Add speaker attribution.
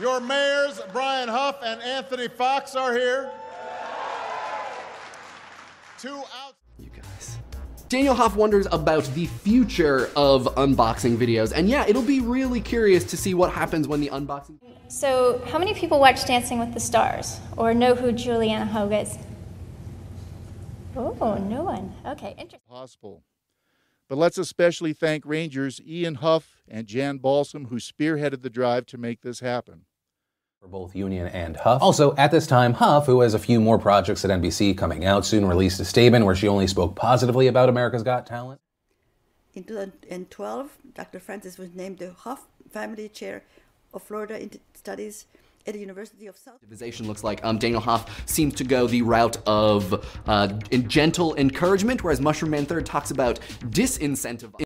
Speaker 1: Your mayors, Brian Hough and Anthony Fox, are here. Two out.
Speaker 2: You guys. Daniel Hough wonders about the future of unboxing videos, and yeah, it'll be really curious to see what happens when the unboxing.
Speaker 3: So, how many people watch Dancing with the Stars or know who Julianne Hough is? Oh, no one. Okay, interesting.
Speaker 4: Possible. But let's especially thank Rangers Ian Hough and Jan Balsam, who spearheaded the drive to make this happen.
Speaker 5: For both Union and Hough. Also, at this time, Hough, who has a few more projects at NBC coming out soon, released a statement where she only spoke positively about America's Got Talent.
Speaker 6: In 2012, Dr. Francis was named the Hough Family Chair of Florida Studies at the University of South.
Speaker 2: Divisation looks like um, Daniel Hough seems to go the route of uh, gentle encouragement, whereas Mushroom Man Third talks about disincentive.